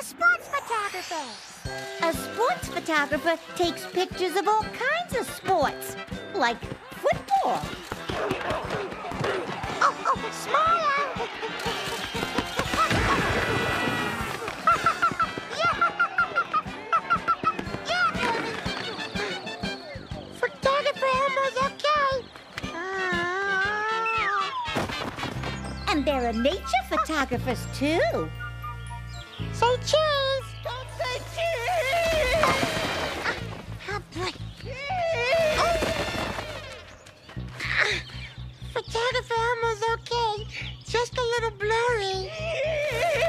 a sports photographer. A sports photographer takes pictures of all kinds of sports, like football. Oh, oh, smile. Okay. Ah. And there are nature photographers, too. Say cheese. Don't say cheese. Oh, oh boy. Cheese. Oh. Uh, photographer almost okay. Just a little blurry. Cheese.